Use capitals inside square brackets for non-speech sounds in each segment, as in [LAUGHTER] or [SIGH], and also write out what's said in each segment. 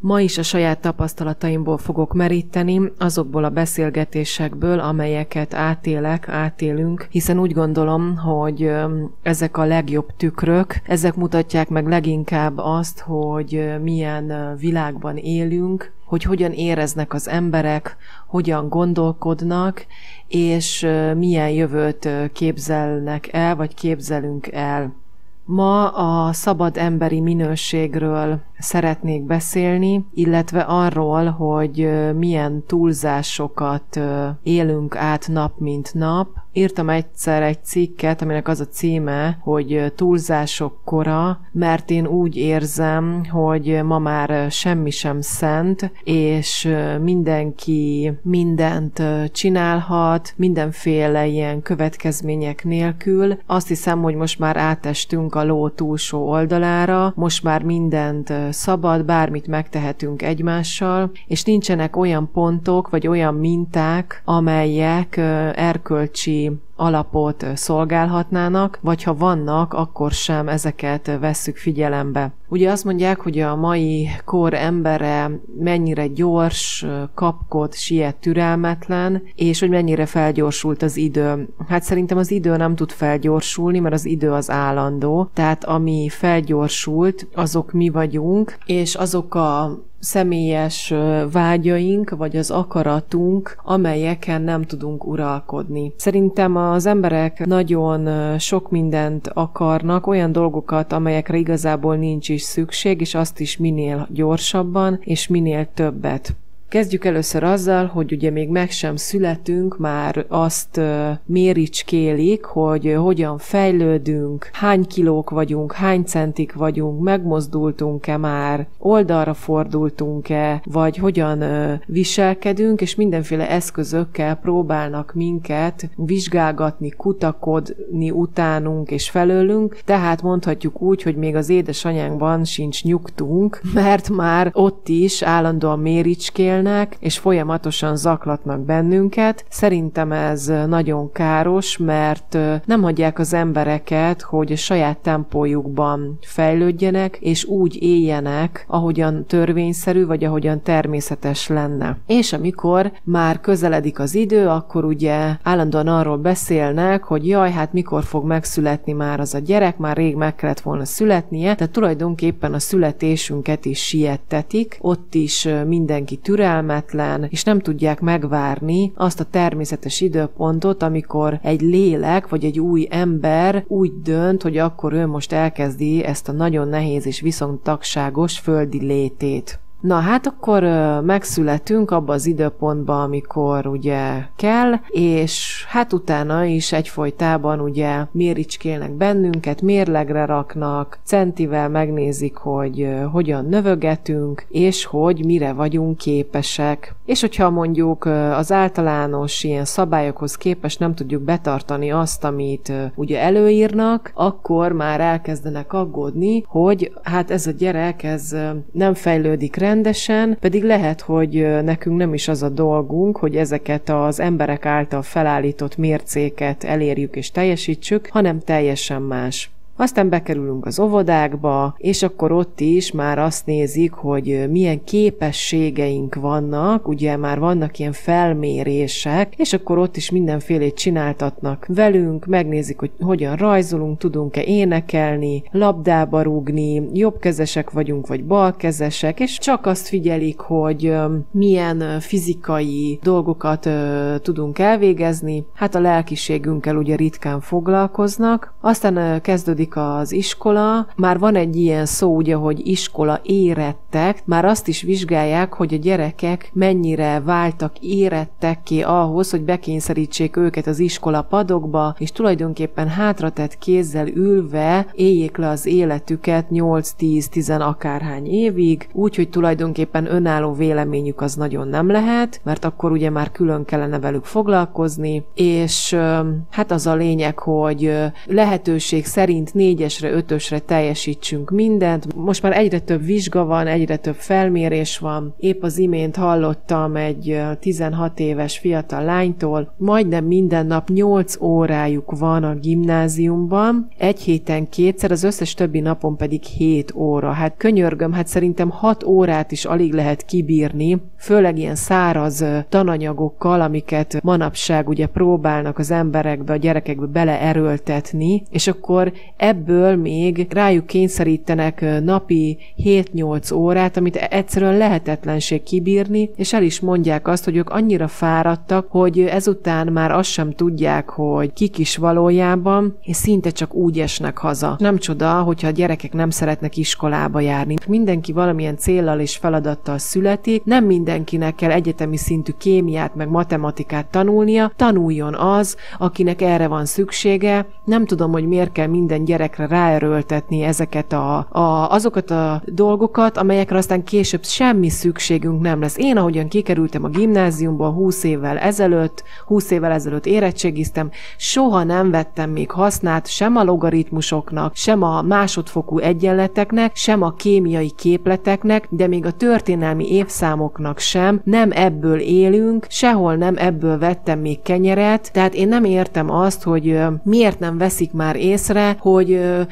Ma is a saját tapasztalataimból fogok meríteni, azokból a beszélgetésekből, amelyeket átélek, átélünk, hiszen úgy gondolom, hogy ezek a legjobb tükrök, ezek mutatják meg leginkább azt, hogy milyen világban élünk, hogy hogyan éreznek az emberek, hogyan gondolkodnak, és milyen jövőt képzelnek el, vagy képzelünk el. Ma a szabad emberi minőségről szeretnék beszélni, illetve arról, hogy milyen túlzásokat élünk át nap mint nap. Írtam egyszer egy cikket, aminek az a címe, hogy túlzások kora, mert én úgy érzem, hogy ma már semmi sem szent, és mindenki mindent csinálhat, mindenféle ilyen következmények nélkül. Azt hiszem, hogy most már átestünk a ló túlsó oldalára, most már mindent szabad, bármit megtehetünk egymással, és nincsenek olyan pontok, vagy olyan minták, amelyek erkölcsi alapot szolgálhatnának, vagy ha vannak, akkor sem ezeket vesszük figyelembe. Ugye azt mondják, hogy a mai kor embere mennyire gyors, kapkod, siet, türelmetlen, és hogy mennyire felgyorsult az idő. Hát szerintem az idő nem tud felgyorsulni, mert az idő az állandó, tehát ami felgyorsult, azok mi vagyunk, és azok a személyes vágyaink, vagy az akaratunk, amelyeken nem tudunk uralkodni. Szerintem az emberek nagyon sok mindent akarnak, olyan dolgokat, amelyekre igazából nincs is szükség, és azt is minél gyorsabban, és minél többet. Kezdjük először azzal, hogy ugye még meg sem születünk, már azt méricskélik, hogy hogyan fejlődünk, hány kilók vagyunk, hány centik vagyunk, megmozdultunk-e már, oldalra fordultunk-e, vagy hogyan viselkedünk, és mindenféle eszközökkel próbálnak minket vizsgálgatni, kutakodni utánunk és felőlünk, tehát mondhatjuk úgy, hogy még az édesanyánkban sincs nyugtunk, [LAUGHS] mert már ott is állandóan méricskél, élnek, és folyamatosan zaklatnak bennünket. Szerintem ez nagyon káros, mert nem hagyják az embereket, hogy a saját tempójukban fejlődjenek, és úgy éljenek, ahogyan törvényszerű, vagy ahogyan természetes lenne. És amikor már közeledik az idő, akkor ugye állandóan arról beszélnek, hogy jaj, hát mikor fog megszületni már az a gyerek, már rég meg kellett volna születnie, tehát tulajdonképpen a születésünket is siettetik, ott is mindenki türel, türelmetlen, és nem tudják megvárni azt a természetes időpontot, amikor egy lélek vagy egy új ember úgy dönt, hogy akkor ő most elkezdi ezt a nagyon nehéz és viszontagságos földi létét. Na hát akkor megszületünk abba az időpontba, amikor ugye kell, és hát utána is egyfolytában ugye méricskélnek bennünket, mérlegre raknak, centivel megnézik, hogy hogyan növögetünk, és hogy mire vagyunk képesek. És hogyha mondjuk az általános ilyen szabályokhoz képes nem tudjuk betartani azt, amit ugye előírnak, akkor már elkezdenek aggódni, hogy hát ez a gyerek, ez nem fejlődik rendesen, pedig lehet, hogy nekünk nem is az a dolgunk, hogy ezeket az emberek által felállított mércéket elérjük és teljesítsük, hanem teljesen más. Aztán bekerülünk az óvodákba, és akkor ott is már azt nézik, hogy milyen képességeink vannak, ugye már vannak ilyen felmérések, és akkor ott is mindenfélét csináltatnak velünk, megnézik, hogy hogyan rajzolunk, tudunk-e énekelni, labdába rúgni, jobbkezesek vagyunk, vagy balkezesek, és csak azt figyelik, hogy milyen fizikai dolgokat tudunk elvégezni. Hát a lelkiségünkkel ugye ritkán foglalkoznak. Aztán kezdődik kezdődik az iskola, már van egy ilyen szó, ugye, hogy iskola érettek, már azt is vizsgálják, hogy a gyerekek mennyire váltak ki ahhoz, hogy bekényszerítsék őket az iskola padokba, és tulajdonképpen hátratett kézzel ülve éljék le az életüket 8-10-10 akárhány évig, úgyhogy tulajdonképpen önálló véleményük az nagyon nem lehet, mert akkor ugye már külön kellene velük foglalkozni, és hát az a lényeg, hogy lehetőség szerint négyesre, ötösre teljesítsünk mindent. Most már egyre több vizsga van, egyre több felmérés van. Épp az imént hallottam egy 16 éves fiatal lánytól, majdnem minden nap 8 órájuk van a gimnáziumban, egy héten kétszer, az összes többi napon pedig 7 óra. Hát könyörgöm, hát szerintem 6 órát is alig lehet kibírni, főleg ilyen száraz tananyagokkal, amiket manapság ugye próbálnak az emberekbe, a gyerekekbe beleerőltetni, és akkor ebből még rájuk kényszerítenek napi 7-8 órát, amit egyszerűen lehetetlenség kibírni, és el is mondják azt, hogy ők annyira fáradtak, hogy ezután már azt sem tudják, hogy kik is valójában, és szinte csak úgy esnek haza. Nem csoda, hogyha a gyerekek nem szeretnek iskolába járni. Mindenki valamilyen céllal és feladattal születik, nem mindenkinek kell egyetemi szintű kémiát meg matematikát tanulnia, tanuljon az, akinek erre van szüksége. Nem tudom, hogy miért kell minden gyerekre ráerőltetni ezeket a, a, azokat a dolgokat, amelyekre aztán később semmi szükségünk nem lesz. Én, ahogyan kikerültem a gimnáziumból 20 évvel ezelőtt, 20 évvel ezelőtt érettségiztem, soha nem vettem még hasznát sem a logaritmusoknak, sem a másodfokú egyenleteknek, sem a kémiai képleteknek, de még a történelmi évszámoknak sem. Nem ebből élünk, sehol nem ebből vettem még kenyeret, tehát én nem értem azt, hogy miért nem veszik már észre, hogy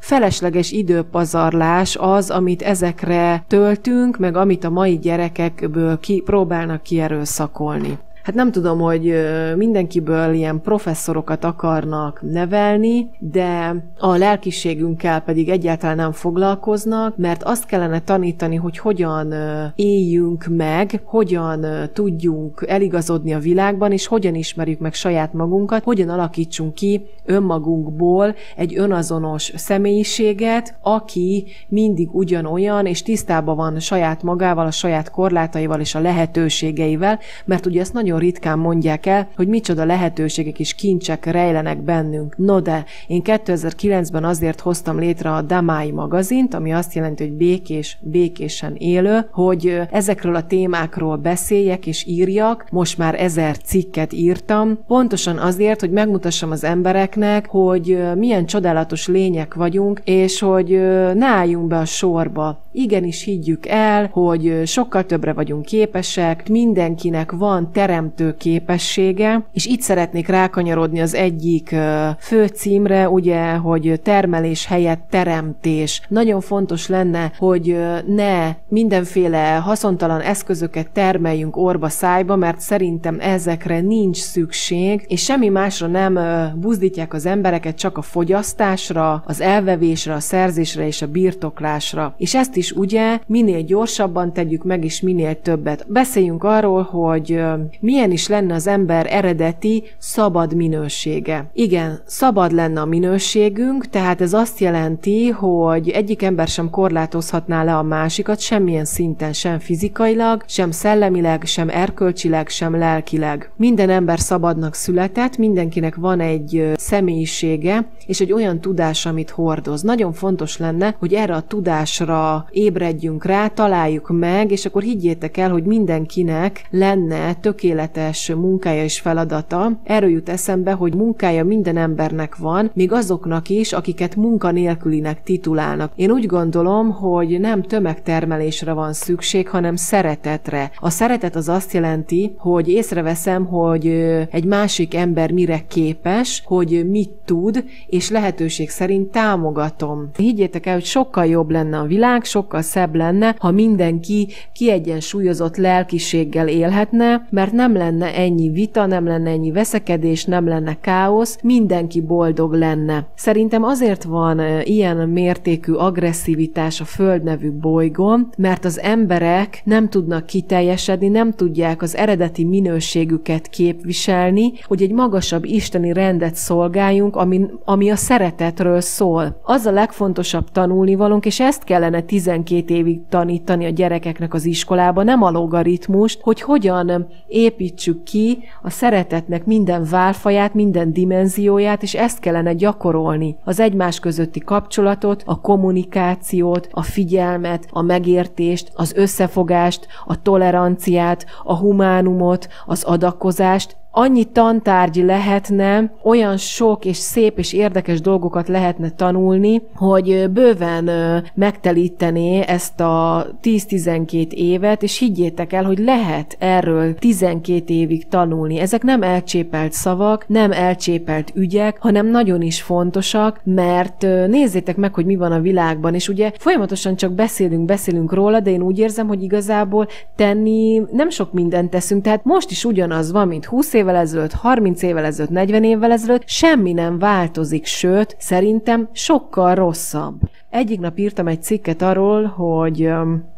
felesleges időpazarlás az, amit ezekre töltünk, meg amit a mai gyerekekből ki, próbálnak kierőszakolni hát nem tudom, hogy mindenkiből ilyen professzorokat akarnak nevelni, de a lelkiségünkkel pedig egyáltalán nem foglalkoznak, mert azt kellene tanítani, hogy hogyan éljünk meg, hogyan tudjunk eligazodni a világban, és hogyan ismerjük meg saját magunkat, hogyan alakítsunk ki önmagunkból egy önazonos személyiséget, aki mindig ugyanolyan, és tisztában van saját magával, a saját korlátaival és a lehetőségeivel, mert ugye ezt nagyon nagyon ritkán mondják el, hogy micsoda lehetőségek és kincsek rejlenek bennünk. No de, én 2009-ben azért hoztam létre a Damai magazint, ami azt jelenti, hogy békés, békésen élő, hogy ezekről a témákról beszéljek és írjak. Most már ezer cikket írtam, pontosan azért, hogy megmutassam az embereknek, hogy milyen csodálatos lények vagyunk, és hogy ne álljunk be a sorba. Igenis higgyük el, hogy sokkal többre vagyunk képesek, mindenkinek van terem teremtő képessége, és itt szeretnék rákanyarodni az egyik fő címre, ugye, hogy termelés helyett teremtés. Nagyon fontos lenne, hogy ne mindenféle haszontalan eszközöket termeljünk orba szájba, mert szerintem ezekre nincs szükség, és semmi másra nem buzdítják az embereket, csak a fogyasztásra, az elvevésre, a szerzésre és a birtoklásra. És ezt is ugye minél gyorsabban tegyük meg, és minél többet. Beszéljünk arról, hogy mi milyen is lenne az ember eredeti szabad minősége. Igen, szabad lenne a minőségünk, tehát ez azt jelenti, hogy egyik ember sem korlátozhatná le a másikat semmilyen szinten, sem fizikailag, sem szellemileg, sem erkölcsileg, sem lelkileg. Minden ember szabadnak született, mindenkinek van egy személyisége, és egy olyan tudás, amit hordoz. Nagyon fontos lenne, hogy erre a tudásra ébredjünk rá, találjuk meg, és akkor higgyétek el, hogy mindenkinek lenne tökéletes tökéletes munkája és feladata. Erről jut eszembe, hogy munkája minden embernek van, még azoknak is, akiket munkanélkülinek titulálnak. Én úgy gondolom, hogy nem tömegtermelésre van szükség, hanem szeretetre. A szeretet az azt jelenti, hogy észreveszem, hogy egy másik ember mire képes, hogy mit tud, és lehetőség szerint támogatom. Higgyétek el, hogy sokkal jobb lenne a világ, sokkal szebb lenne, ha mindenki kiegyensúlyozott lelkiséggel élhetne, mert nem lenne ennyi vita, nem lenne ennyi veszekedés, nem lenne káosz, mindenki boldog lenne. Szerintem azért van ilyen mértékű agresszivitás a Föld nevű bolygón, mert az emberek nem tudnak kiteljesedni, nem tudják az eredeti minőségüket képviselni, hogy egy magasabb isteni rendet szolgáljunk, ami, ami a szeretetről szól. Az a legfontosabb tanulnivalónk, és ezt kellene 12 évig tanítani a gyerekeknek az iskolába, nem a logaritmust, hogy hogyan épít építsük ki a szeretetnek minden válfaját, minden dimenzióját, és ezt kellene gyakorolni. Az egymás közötti kapcsolatot, a kommunikációt, a figyelmet, a megértést, az összefogást, a toleranciát, a humánumot, az adakozást, annyi tantárgy lehetne, olyan sok és szép és érdekes dolgokat lehetne tanulni, hogy bőven megtelítené ezt a 10-12 évet, és higgyétek el, hogy lehet erről 12 évig tanulni. Ezek nem elcsépelt szavak, nem elcsépelt ügyek, hanem nagyon is fontosak, mert nézzétek meg, hogy mi van a világban, és ugye folyamatosan csak beszélünk, beszélünk róla, de én úgy érzem, hogy igazából tenni nem sok mindent teszünk, tehát most is ugyanaz van, mint 20 évvel ezelőtt, 30 évvel ezelőtt, 40 évvel ezelőtt, semmi nem változik, sőt, szerintem sokkal rosszabb. Egyik nap írtam egy cikket arról, hogy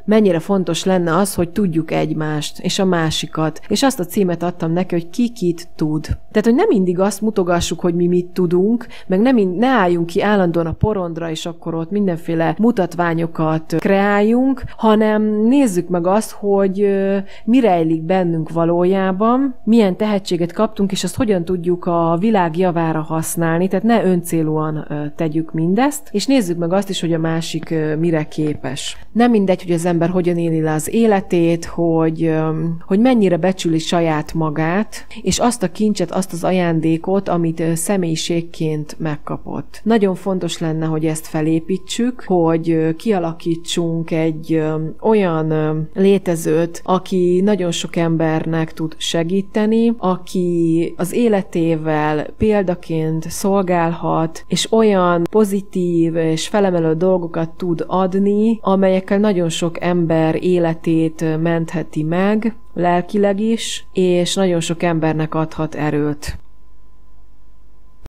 mennyire fontos lenne az, hogy tudjuk egymást, és a másikat. És azt a címet adtam neki, hogy ki kit tud. Tehát, hogy nem mindig azt mutogassuk, hogy mi mit tudunk, meg nem, ne álljunk ki állandóan a porondra, és akkor ott mindenféle mutatványokat kreáljunk, hanem nézzük meg azt, hogy mi rejlik bennünk valójában, milyen tehetséget kaptunk, és azt hogyan tudjuk a világ javára használni, tehát ne öncélúan tegyük mindezt, és nézzük meg azt is, hogy a másik mire képes. Nem mindegy, hogy az ember ember hogyan éli le az életét, hogy, hogy mennyire becsüli saját magát, és azt a kincset, azt az ajándékot, amit személyiségként megkapott. Nagyon fontos lenne, hogy ezt felépítsük, hogy kialakítsunk egy olyan létezőt, aki nagyon sok embernek tud segíteni, aki az életével példaként szolgálhat, és olyan pozitív és felemelő dolgokat tud adni, amelyekkel nagyon sok ember életét mentheti meg, lelkileg is, és nagyon sok embernek adhat erőt.